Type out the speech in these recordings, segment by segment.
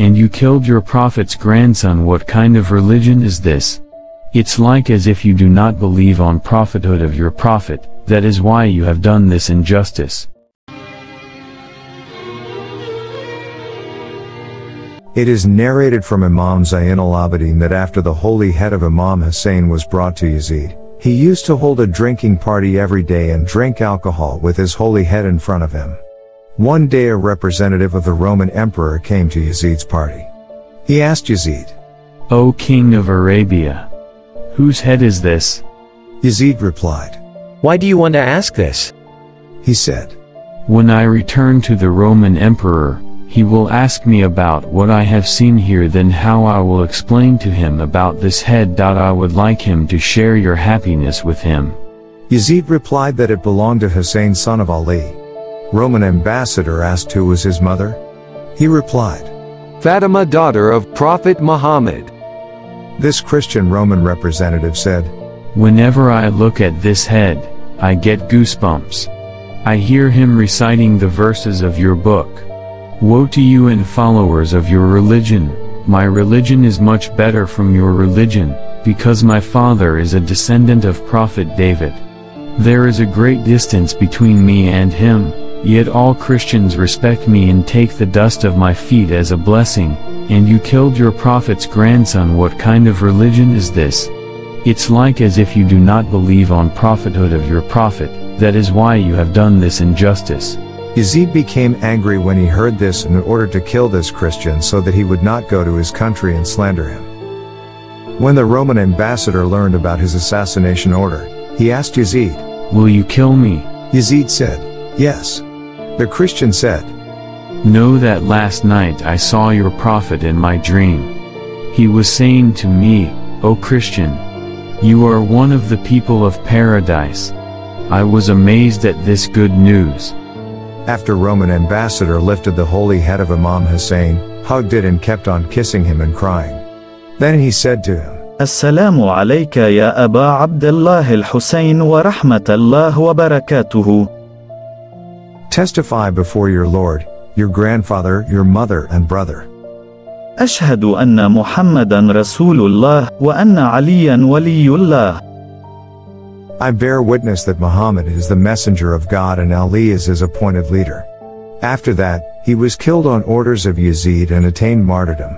And you killed your prophet's grandson what kind of religion is this? It's like as if you do not believe on prophethood of your prophet, that is why you have done this injustice. It is narrated from Imam Zayn al-Abidin that after the holy head of Imam Hussein was brought to Yazid, he used to hold a drinking party every day and drink alcohol with his holy head in front of him. One day a representative of the Roman emperor came to Yazid's party. He asked Yazid, O king of Arabia! Whose head is this? Yazid replied, Why do you want to ask this? He said, When I return to the Roman emperor, he will ask me about what I have seen here then how I will explain to him about this head. I would like him to share your happiness with him. Yazid replied that it belonged to Hussein son of Ali. Roman ambassador asked who was his mother. He replied, Fatima daughter of Prophet Muhammad. This Christian Roman representative said, Whenever I look at this head, I get goosebumps. I hear him reciting the verses of your book. Woe to you and followers of your religion, my religion is much better from your religion, because my father is a descendant of Prophet David. There is a great distance between me and him, yet all Christians respect me and take the dust of my feet as a blessing, and you killed your prophet's grandson what kind of religion is this? It's like as if you do not believe on prophethood of your prophet, that is why you have done this injustice. Yazid became angry when he heard this and ordered to kill this Christian so that he would not go to his country and slander him. When the Roman ambassador learned about his assassination order, he asked Yazid, Will you kill me? Yazid said, Yes. The Christian said, Know that last night I saw your prophet in my dream. He was saying to me, O Christian, you are one of the people of paradise. I was amazed at this good news. After Roman ambassador lifted the holy head of Imam Hussein, hugged it and kept on kissing him and crying. Then he said to him, السلام عليك يا أبا عبد الله الحسين ورحمة الله وبركاته. Testify before your Lord, your grandfather, your mother and brother. أشهد أن محمدا رسول الله وأن عليا ولي الله. I bear witness that Muhammad is the messenger of God and Ali is his appointed leader. After that, he was killed on orders of Yazid and attained martyrdom.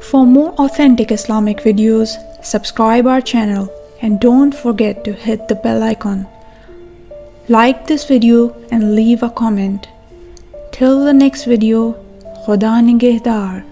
For more authentic Islamic videos, subscribe our channel and don't forget to hit the bell icon. Like this video and leave a comment. Till the next video, Khuda Nigehdar.